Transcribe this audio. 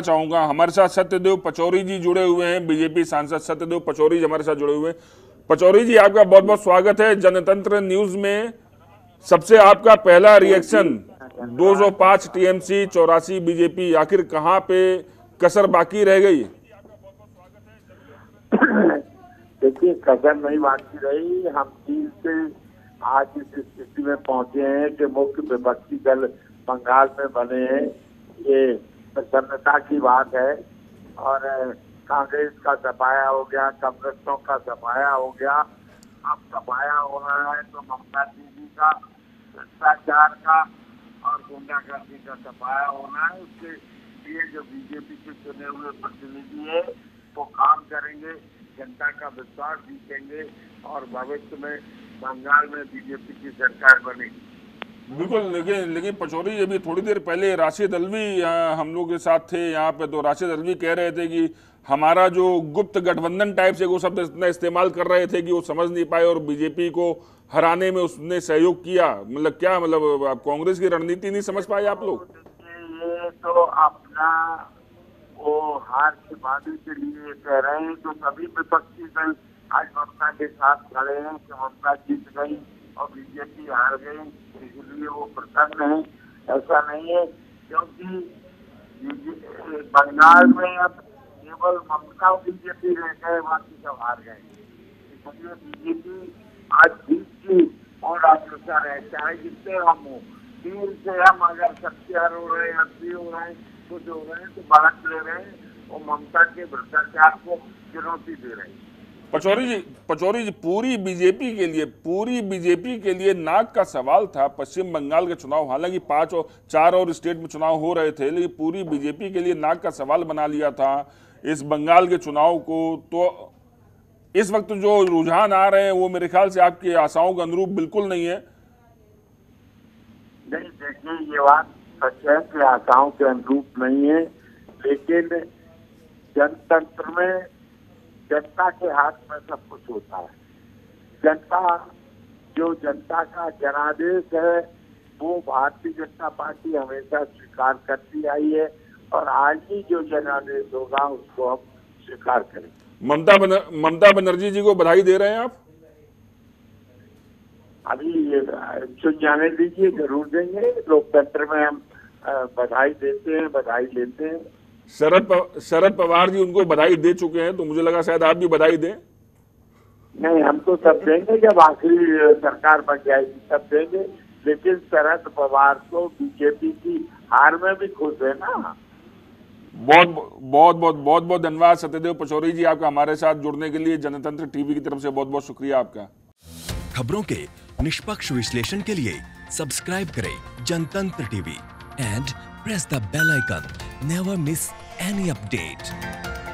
चाहूँगा। हमारे साथ सत्यदेव पचौरी जी जुड़े हुए हैं, बीजेपी सांसद सत्यदेव पचौरी जी हमारे साथ जुड़े हुए पचौरी जी, आपका बहुत बहुत स्वागत है। जनतंत्र न्यूज़ में सबसे आपका पहला रिएक्शन 205 टीएमसी चौरासी बीजेपी आखिर कहाँ पे कसर बाकी रह गई? देखिए, कसर नहीं बाकी रही। हम चीन से आज इस स्थिति में पहुँचे हैं कि मुख्य विपक्षी दल बंगाल में बने हैं। ये प्रसन्नता की बात है और कांग्रेस का सफाया हो गया कम्युनिस्टों का सफाया हो गया। अब सफाया हो रहा है तो ममता दीदी का, भ्रष्टाचार का और गुंडागर्दी का सफाया होना है। उसके लिए जो बीजेपी के चुने हुए प्रतिनिधि है, वो काम करेंगे, जनता का विश्वास जीतेंगे और भविष्य में बंगाल में बीजेपी की सरकार बनेगी। बिल्कुल, लेकिन लेकिन पचौरी अभी थोड़ी देर पहले राशिद अलवी हम लोग के साथ थे, यहाँ पे तो राशिद अलवी कह रहे थे कि हमारा जो गुप्त गठबंधन टाइप से वो शब्द इतना इस्तेमाल कर रहे थे कि वो समझ नहीं पाए और बीजेपी को हराने में उसने सहयोग किया। मतलब क्या मतलब कांग्रेस की रणनीति नहीं समझ पाए आप लोग? ये तो अपना वो हार छिपाने के लिए कह रहे हैं तो सभी विपक्षी दल आज ममता के साथ खड़े हैं कि ममता जीत गई। और बीजेपी हार गई, इसलिए वो प्रसन्न है ऐसा नहीं है, क्योंकि बंगाल में अब केवल ममता बीजेपी रह गए, बाकी सब हार गए। इसलिए बीजेपी आज जीत की और अग्रसर है। चाहे जितने हम हो, तीन से हम अगर सत्तर हो रहे हैं अस्सी हो रहे हैं कुछ हो रहे हैं तो बात ले रहे हैं और ममता के भ्रष्टाचार को चुनौती दे रहे हैं। पचौरी जी पचौरी जी, पूरी बीजेपी के लिए, पूरी बीजेपी के लिए नाक का सवाल था पश्चिम बंगाल के चुनाव। हालाँकि पाँच और चार और स्टेट में चुनाव हो रहे थे, लेकिन पूरी बीजेपी के लिए नाक का सवाल बना लिया था इस बंगाल के चुनाव को। तो इस वक्त जो रुझान आ रहे हैं, वो मेरे ख्याल से आपकी आशाओं के अनुरूप बिल्कुल नहीं है। नहीं, देखिए, ये बात सच है कि आशाओं के अनुरूप नहीं है, लेकिन जनतंत्र में जनता के हाथ में सब कुछ होता है। जनता जो जनता का जनादेश है वो भारतीय जनता पार्टी हमेशा स्वीकार करती आई है और आज ही जो जनादेश होगा उसको हम स्वीकार करेंगे। ममता ममता बनर्जी जी को बधाई दे रहे हैं आप? अभी चुन जाने दीजिए ज़रूर देंगे। लोकतंत्र में हम बधाई देते हैं बधाई लेते हैं। शरद शरद पवार जी उनको बधाई दे चुके हैं तो मुझे लगा शायद आप भी बधाई दें। नहीं हम तो सब देंगे जब आखिरी सरकार बन जाएगी सब देंगे। लेकिन शरद पवार तो बीजेपी की हार में भी खुश है ना। बहुत बहुत बहुत बहुत बहुत धन्यवाद सत्यदेव पचौरी जी आपका हमारे साथ जुड़ने के लिए। जनतंत्र टीवी की तरफ़ से बहुत बहुत शुक्रिया आपका। खबरों के निष्पक्ष विश्लेषण के लिए सब्सक्राइब करें Jantantra TV and press the bell icon. Never miss any update.